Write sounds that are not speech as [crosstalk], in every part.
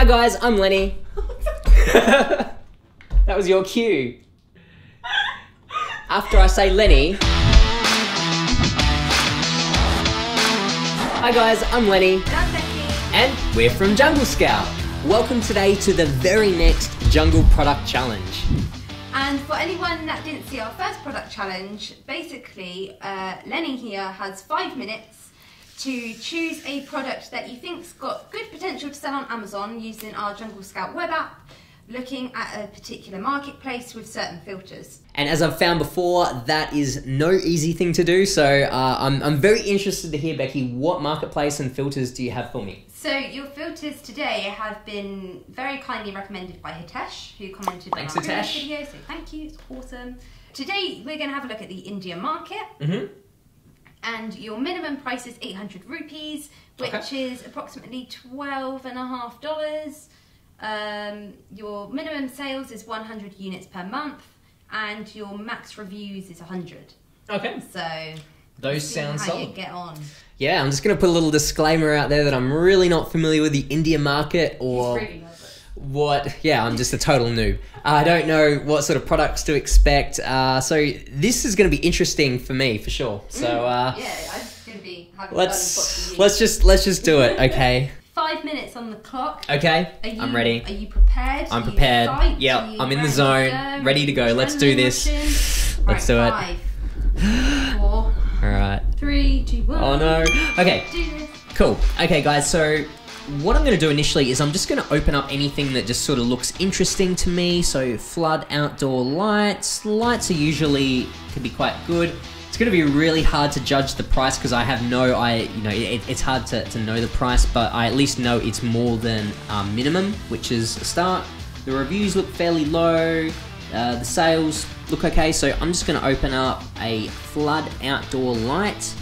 Hi guys, I'm Lenny. [laughs] that was your cue. After I say Lenny. Hi guys, I'm Lenny. And we're from Jungle Scout. Welcome today to the very next Jungle Product Challenge. And for anyone that didn't see our first product challenge, basically, uh, Lenny here has five minutes to choose a product that you think's got good potential to sell on Amazon using our Jungle Scout web app, looking at a particular marketplace with certain filters. And as I've found before, that is no easy thing to do. So uh, I'm, I'm very interested to hear, Becky, what marketplace and filters do you have for me? So your filters today have been very kindly recommended by Hitesh, who commented Thanks, on our previous Hitesh. video. So thank you, it's awesome. Today we're going to have a look at the India market. Mm-hmm. And your minimum price is 800 rupees, which Okay. is approximately 12 and a half dollars. Um, your minimum sales is 100 units per month, and your max reviews is 100. Okay. So, Those see sound how solid. you get on. Yeah, I'm just going to put a little disclaimer out there that I'm really not familiar with the India market or He's really loves it. What. Yeah, I'm just a total noob. I don't know what sort of products to expect. Uh, so this is going to be interesting for me for sure. So uh, yeah, I'm going to be let's let's just let's just do it. Okay. [laughs] Five minutes on the clock. Okay. Are you, I'm ready. Are you prepared? I'm prepared. Yep, I'm in the zone, go? ready to go. Let's do this. rushing? Let's do it. Right, Five, [gasps] four, All right. three, two, one. Oh no. Okay. Cool. Okay, guys, so what I'm going to do initially is I'm just going to open up anything that just sort of looks interesting to me. So, flood outdoor lights. Lights are usually can be quite good. It's going to be really hard to judge the price because I have no, I you know, it, it's hard to, to know the price, but I at least know it's more than um, minimum, which is a start. The reviews look fairly low. Uh, the sales look okay, so I'm just going to open up a flood outdoor light.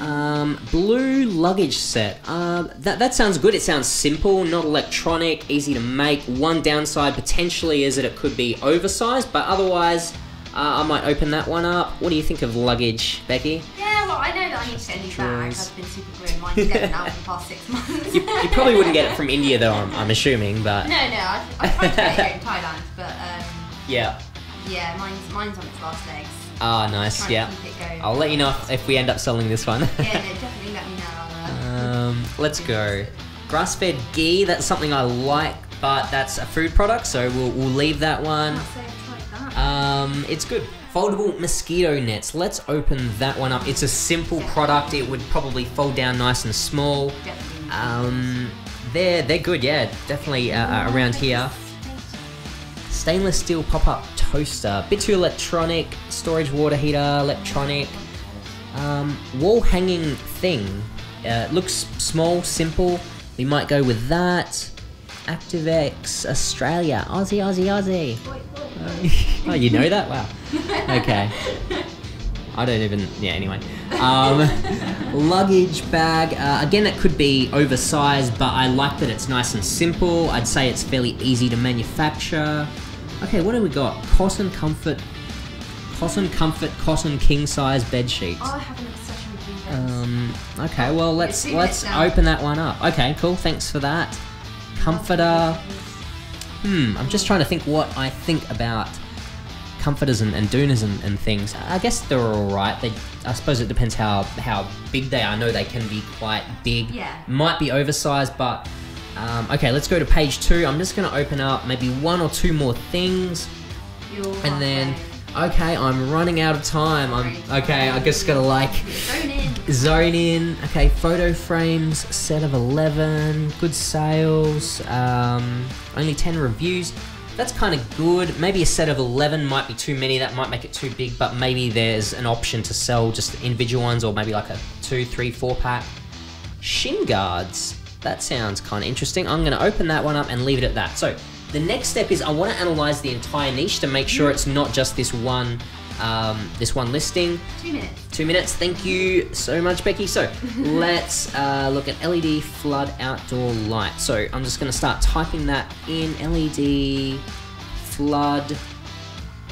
Um, blue luggage set. Uh, that, that sounds good. It sounds simple, not electronic, easy to make. One downside potentially is that it could be oversized, but otherwise, uh, I might open that one up. What do you think of luggage, Becky? Yeah, well, I know that I need to get a new bag. I've been super gluing mine together now for the past six months. [laughs] You, you probably wouldn't get it from India though, I'm, I'm assuming, but No, no, I, I tried to get it in Thailand, but um, yeah. yeah, mine's mine's on its last legs. Ah, nice. Yeah. to keep it going. I'll let you know if, if we end up selling this one. Yeah, no, [laughs] definitely let me know. Uh, Um, let's go. Grass-fed ghee. That's something I like, but that's a food product, so we'll, we'll leave that one. it's like that. Um, it's good. Foldable mosquito nets. Let's open that one up. It's a simple product. It would probably fold down nice and small. definitely. Um, they're they're good. Yeah, definitely uh, uh, around here. Stainless steel pop-up toaster. Bit too electronic. Storage water heater. Electronic. Um, wall hanging thing. Uh, looks small, simple. We might go with that. ActiveX Australia. Aussie, Aussie, Aussie. [laughs] oh, you know that? Wow. [laughs] Okay. I don't even. Yeah. Anyway, um, [laughs] luggage bag. Uh, again, that could be oversized, but I like that it's nice and simple. I'd say it's fairly easy to manufacture. Okay, what do we got? Cotton comfort. Cotton comfort. Cotton king size bed sheets. Oh, I have an obsession with these. Um. Okay. Well, let's let's open that one up. Okay. Cool. Thanks for that. Comforter. Hmm. I'm just trying to think what I think about comforters and, and, and things. I guess they're all right. They. I suppose it depends how how big they are. I know they can be quite big. Yeah. Might be oversized, but. Um, okay, let's go to page two. I'm just going to open up maybe one or two more things. You're And then, okay, I'm running out of time. I'm okay. I just gotta like Zone in. zone in. Okay, photo frames, set of 11, good sales, um, only 10 reviews. That's kind of good. Maybe a set of 11 might be too many. That might make it too big, but maybe there's an option to sell just individual ones or maybe like a two, three, four pack. Shin guards. That sounds kind of interesting. I'm going to open that one up and leave it at that. So the next step is I want to analyze the entire niche to make sure it's not just this one, um, this one listing. Two minutes. Two minutes. Thank you so much, Becky. So [laughs] let's uh, look at LED flood outdoor light. So I'm just going to start typing that in LED flood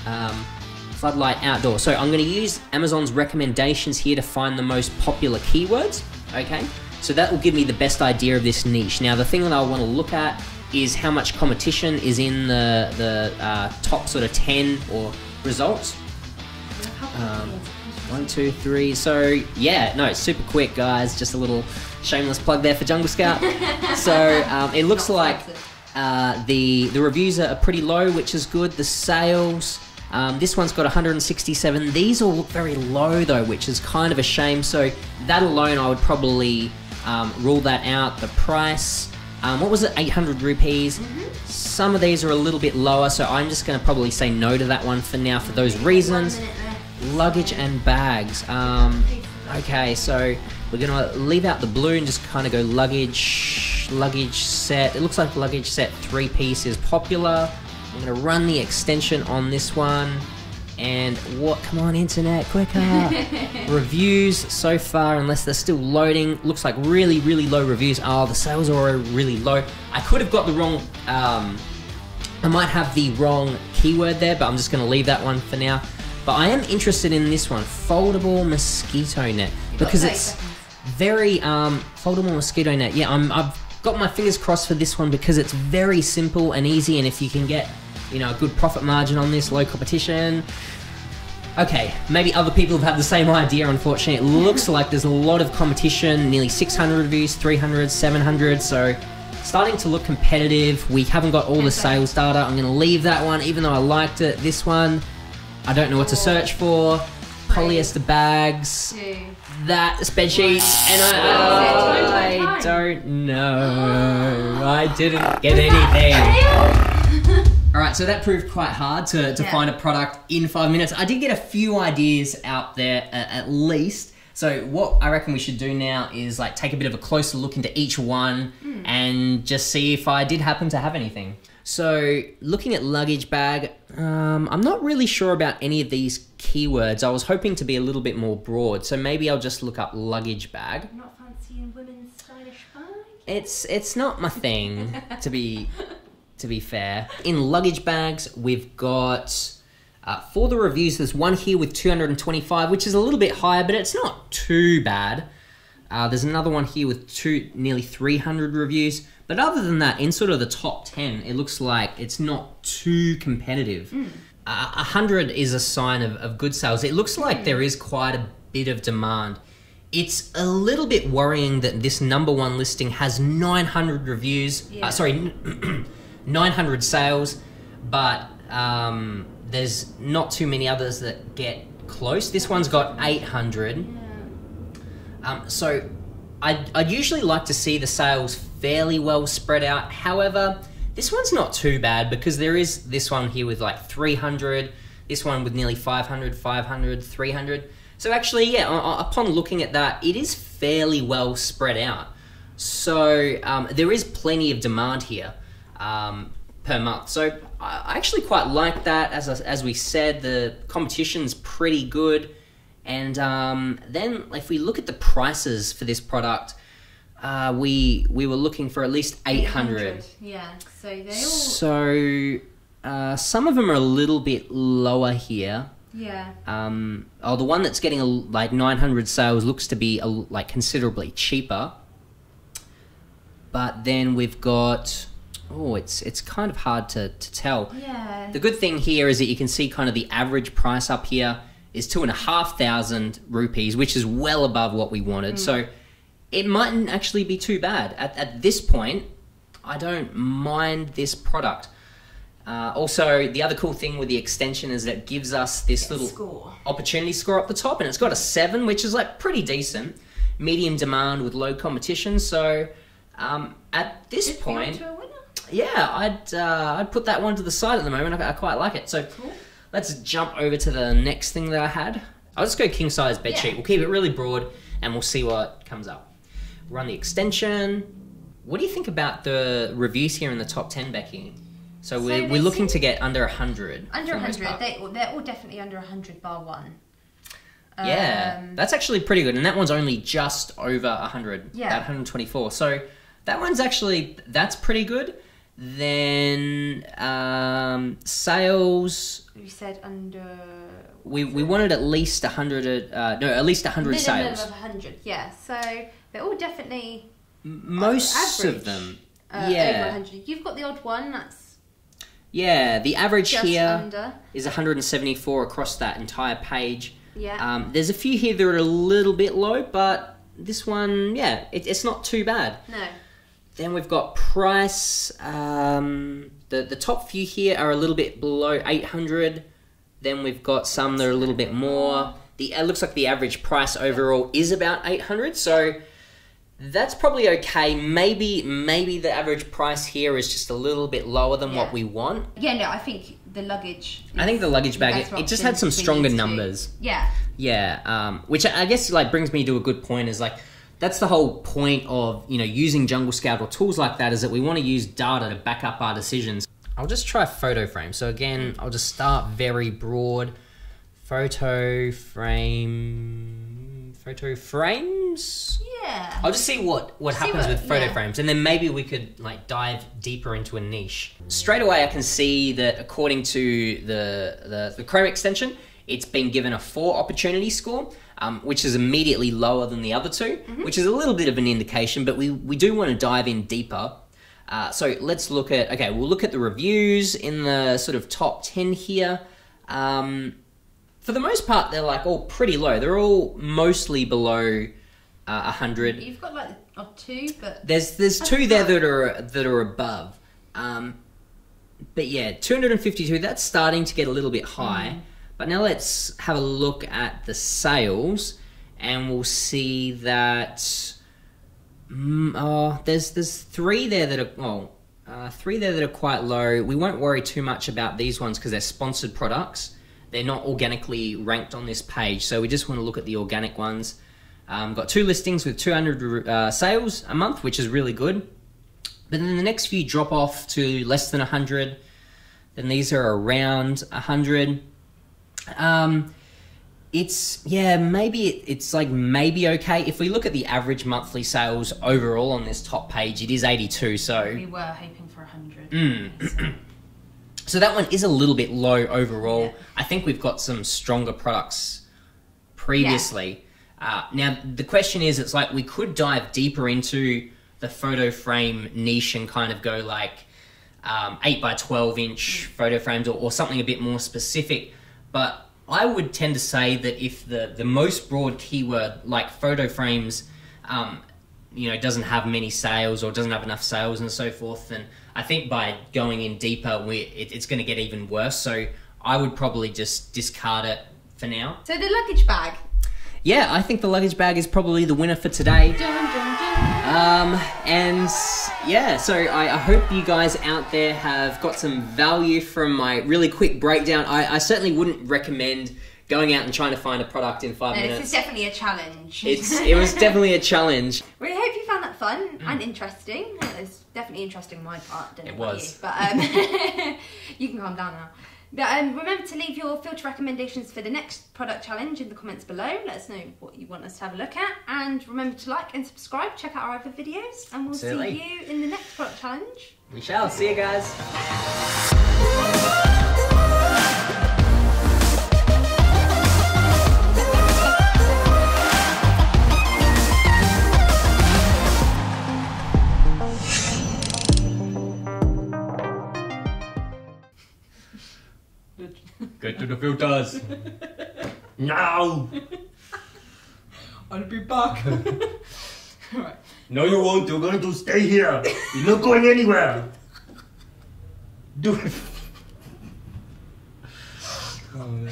um, floodlight outdoor. So I'm going to use Amazon's recommendations here to find the most popular keywords. Okay. So that will give me the best idea of this niche. Now, the thing that I want to look at is how much competition is in the the uh, top sort of ten or results. Um, one, two, three. So yeah, no, super quick, guys. Just a little shameless plug there for Jungle Scout. [laughs] so um, it looks like uh, the the reviews are pretty low, which is good. The sales. Um, this one's got 167. These all look very low though, which is kind of a shame. So that alone, I would probably um, rule that out. The price, um, what was it? 800 rupees. Some of these are a little bit lower, so I'm just going to probably say no to that one for now for those reasons. One minute left. Luggage and bags. Um, okay, so we're gonna leave out the blue and just kind of go luggage, luggage set. It looks like luggage set three piece is popular. I'm gonna run the extension on this one. And what? Come on, internet, quicker! [laughs] reviews so far, unless they're still loading, looks like really, really low reviews. Oh, the sales are really low. I could have got the wrong. Um, I might have the wrong keyword there, but I'm just going to leave that one for now. But I am interested in this one, foldable mosquito net, because it's very um, foldable mosquito net. Yeah, I'm, I've got my fingers crossed for this one because it's very simple and easy, and if you can get you know a good profit margin on this, low competition. Okay, maybe other people have had the same idea. Unfortunately, it looks [laughs] like there's a lot of competition. Nearly 600 reviews, 300, 700. So starting to look competitive. We haven't got all the sales data. I'm going to leave that one, even though I liked it. This one, I don't know what to search for. Polyester bags, that spreadsheet, and I. I don't know. [gasps] I didn't get anything. All right, so that proved quite hard to, to Yeah. find a product in five minutes. I did get a few ideas out there at, at least. So what I reckon we should do now is like take a bit of a closer look into each one and just see if I did happen to have anything. So looking at luggage bag, um, I'm not really sure about any of these keywords. I was hoping to be a little bit more broad, so maybe I'll just look up luggage bag. Not fancying women's stylish bags. It's it's not my thing to be [laughs] to be fair. In luggage bags, we've got uh, for the reviews. There's one here with 225, which is a little bit higher, but it's not too bad. Uh, there's another one here with two nearly 300 reviews, but other than that, in sort of the top 10, it looks like it's not too competitive. Uh, 100 is a sign of, of good sales. It looks like there is quite a bit of demand. It's a little bit worrying that this number one listing has 900 reviews. Yeah. Uh, sorry, [clears throat] 900 sales, but um, there's not too many others that get close. This one's got 800. Um, so I'd, I'd usually like to see the sales fairly well spread out. However, this one's not too bad because there is this one here with like 300, this one with nearly 500, 500, 300. So actually, yeah, upon looking at that, it is fairly well spread out. So um, there is plenty of demand here um, per month. So I actually quite like that. As, I- as we said, the competition's pretty good. And um, then if we look at the prices for this product, uh, we we were looking for at least 800. Yeah, so they all. So uh, some of them are a little bit lower here. Yeah. Um, oh, the one that's getting a, like 900 sales looks to be a, like considerably cheaper. But then we've got oh, it's it's kind of hard to, to tell. Yeah. The good thing here is that you can see kind of the average price up here is two and a half thousand rupees, which is well above what we wanted. So it mightn't actually be too bad. At, at this point, I don't mind this product. Uh, also, the other cool thing with the extension is that it gives us this little score. opportunity score up the top, and it's got a seven, which is like pretty decent. Medium demand with low competition. So um, at this If you want point, to a winner. Yeah, I'd uh, I'd put that one to the side at the moment. I, I quite like it. So Cool. let's jump over to the next thing that I had. I'll just go king size bed Yeah. sheet. We'll keep it really broad, and we'll see what comes up. Run the extension. What do you think about the reviews here in the top ten, Becky? So, So we're, we're looking to get under hundred. Under 100. They, they're all definitely under 100 bar one. Yeah, Um, that's actually pretty good, and that one's only just over hundred. Yeah. about 124. So that one's actually that's pretty good. Then um, sales, You said under. we we wanted at least 100. Uh, no, at least 100 sales. minimum of 100, yeah. So They're all definitely Most average. of them. uh, over yeah. 100. You've got the odd one that's Yeah, the average just here under. is 174 across that entire page. Yeah. Um, there's a few here that are a little bit low, but this one, yeah, it, it's not too bad. no. Then we've got price. Um, the the top few here are a little bit below 800. Then we've got some that are a little bit more. The it looks like the average price overall is about 800. So that's probably okay. Maybe maybe the average price here is just a little bit lower than Yeah. what we want. Yeah, no, I think the luggage. I think the luggage bag it, it just had some stronger numbers. Yeah. Yeah, um, which I I guess like brings me to a good point is like that's the whole point of you know using Jungle Scout or tools like that is that we want to use data to back up our decisions. I'll just try photo frame. So again, mm. I'll just start very broad. Photo frame, photo frames. Yeah. I'll just see what what See happens what- with photo yeah. frames, and then maybe we could like dive deeper into a niche. Straight away, I can see that according to the the, the Chrome extension, it's been given a four opportunity score, um, which is immediately lower than the other 2 Mm-hmm. which is a little bit of an indication. But we we do want to dive in deeper. Uh, so let's look at okay, we'll look at the reviews in the sort of top ten here. Um, for the most part, they're like all pretty low. They're all mostly below uh, 100. You've got like odd two, but There's there's two there that are that are above. Um, but yeah, 252. That's starting to get a little bit high. But now let's have a look at the sales, and we'll see that. Mm, oh, there's there's three there that are oh, uh, three there that are quite low. We won't worry too much about these ones because they're sponsored products. They're not organically ranked on this page, so we just want to look at the organic ones. Um, got two listings with 200 uh, sales a month, which is really good. But then the next few drop off to less than 100. Then these are around 100. Um, it's yeah, maybe it, it's like maybe okay. If we look at the average monthly sales overall on this top page, it is 82. So we were hoping for 100. Mm. [clears throat] so that one is a little bit low overall. Yeah. I think we've got some stronger products previously. Uh, now the question is, it's like we could dive deeper into the photo frame niche and kind of go like um, eight by twelve inch photo frames or, or something a bit more specific. But I would tend to say that if the the most broad keyword like photo frames, um, you know, doesn't have many sales or doesn't have enough sales and so forth, then I think by going in deeper, we it, it's going to get even worse. So I would probably just discard it for now. So the luggage bag. Yeah, I think the luggage bag is probably the winner for today. Um, and yeah, so I, I hope you guys out there have got some value from my really quick breakdown. I, I certainly wouldn't recommend going out and trying to find a product in five No, this minutes. is definitely a challenge. It's [laughs] it was definitely a challenge. We hope you found that fun and interesting. It's definitely interesting on my part. Don't know It was. you, but um, [laughs] you can calm down now. But um, remember to leave your filter recommendations for the next product challenge in the comments below. Let us know what you want us to have a look at, and remember to like and subscribe. Check out our other videos, and we'll Absolutely. see you in the next product challenge. We shall see you guys. The filters. now. I'll be back. [laughs] right. No, you won't. You're going to stay here. You're not going anywhere. Do it. Oh.